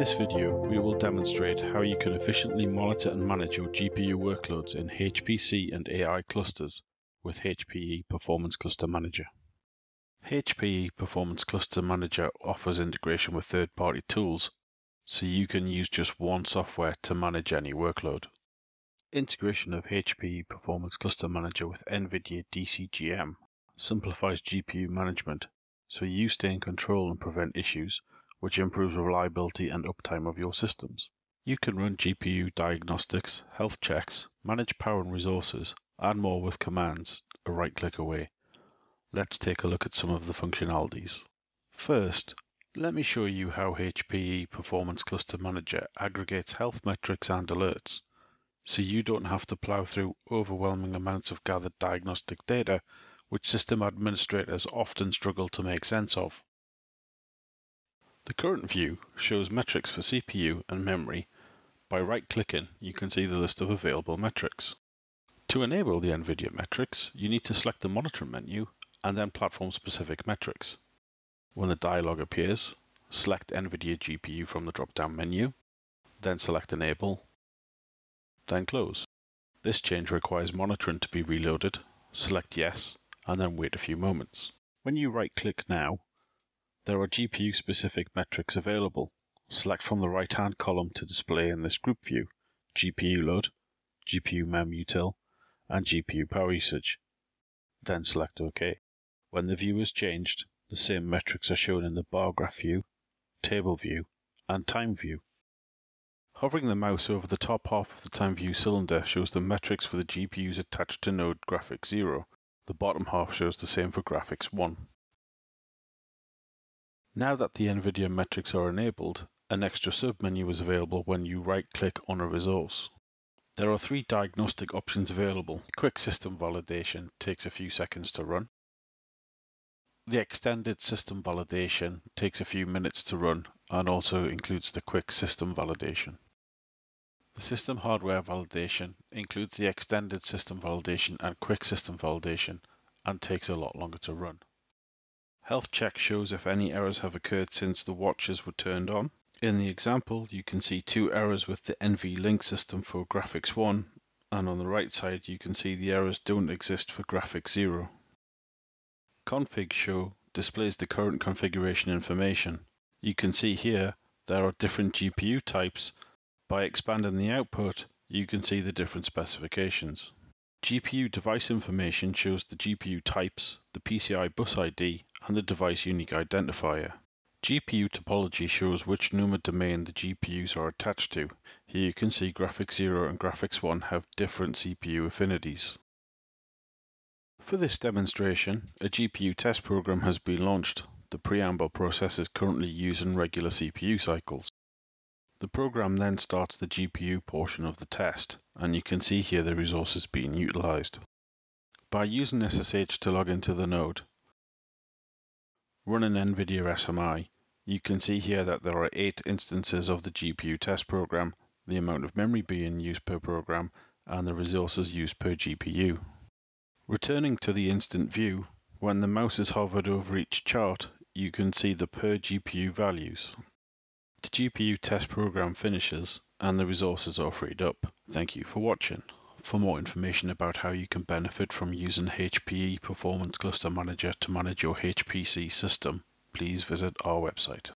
this video, we will demonstrate how you can efficiently monitor and manage your GPU workloads in HPC and AI clusters with HPE Performance Cluster Manager. HPE Performance Cluster Manager offers integration with third-party tools, so you can use just one software to manage any workload. Integration of HPE Performance Cluster Manager with NVIDIA DCGM simplifies GPU management, so you stay in control and prevent issues, which improves reliability and uptime of your systems. You can run GPU diagnostics, health checks, manage power and resources, and more with commands a right click away. Let's take a look at some of the functionalities. First, let me show you how HPE Performance Cluster Manager aggregates health metrics and alerts, so you don't have to plow through overwhelming amounts of gathered diagnostic data, which system administrators often struggle to make sense of. The current view shows metrics for CPU and memory. By right-clicking, you can see the list of available metrics. To enable the NVIDIA metrics, you need to select the Monitor menu and then platform-specific metrics. When the dialog appears, select NVIDIA GPU from the drop-down menu, then select Enable, then Close. This change requires monitoring to be reloaded, select Yes, and then wait a few moments. When you right-click now, there are GPU-specific metrics available. Select from the right-hand column to display in this group view, GPU load, GPU mem util, and GPU power usage. Then select OK. When the view is changed, the same metrics are shown in the bar graph view, table view, and time view. Hovering the mouse over the top half of the time view cylinder shows the metrics for the GPUs attached to node graphics 0. The bottom half shows the same for graphics 1. Now that the NVIDIA metrics are enabled, an extra submenu is available when you right-click on a resource. There are three diagnostic options available. Quick system validation takes a few seconds to run. The extended system validation takes a few minutes to run and also includes the quick system validation. The system hardware validation includes the extended system validation and quick system validation and takes a lot longer to run. Health check shows if any errors have occurred since the watches were turned on. In the example, you can see two errors with the NVLink system for Graphics 1, and on the right side you can see the errors don't exist for Graphics 0. Config show displays the current configuration information. You can see here there are different GPU types. By expanding the output, you can see the different specifications. GPU device information shows the GPU types, the PCI bus ID, and the device unique identifier. GPU topology shows which NUMA domain the GPUs are attached to. Here you can see Graphics 0 and Graphics 1 have different CPU affinities. For this demonstration, a GPU test program has been launched. The preamble process is currently using regular CPU cycles. The program then starts the GPU portion of the test, and you can see here the resources being utilized. By using SSH to log into the node, run an NVIDIA SMI, you can see here that there are eight instances of the GPU test program, the amount of memory being used per program, and the resources used per GPU. Returning to the instant view, when the mouse is hovered over each chart, you can see the per GPU values. The GPU test program finishes and the resources are freed up. Thank you for watching. For more information about how you can benefit from using HPE Performance Cluster Manager to manage your HPC system, please visit our website.